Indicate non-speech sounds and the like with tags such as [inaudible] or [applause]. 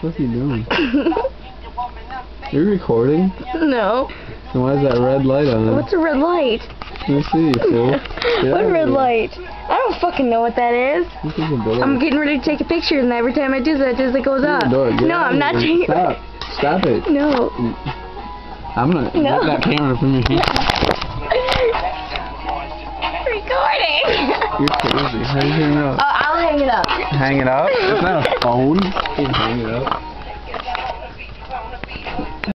What's he doing? [laughs] watching you woman up, You're recording? no. And why is that red light on it? What's a red light? Let me see, fool. [laughs] Get what red light? I don't fucking know what that is. This is. I'm getting ready to take a picture, and every time I do that, it just it goes up. No, I'm not here. taking. Stop. Stop it. No. Mm. I'm gonna No. get that camera from your hand. [laughs] Recording. You're crazy. How do you hang it up? Oh? I'll hang it up. Hang it up? [laughs] It's not a phone. You can hang it up.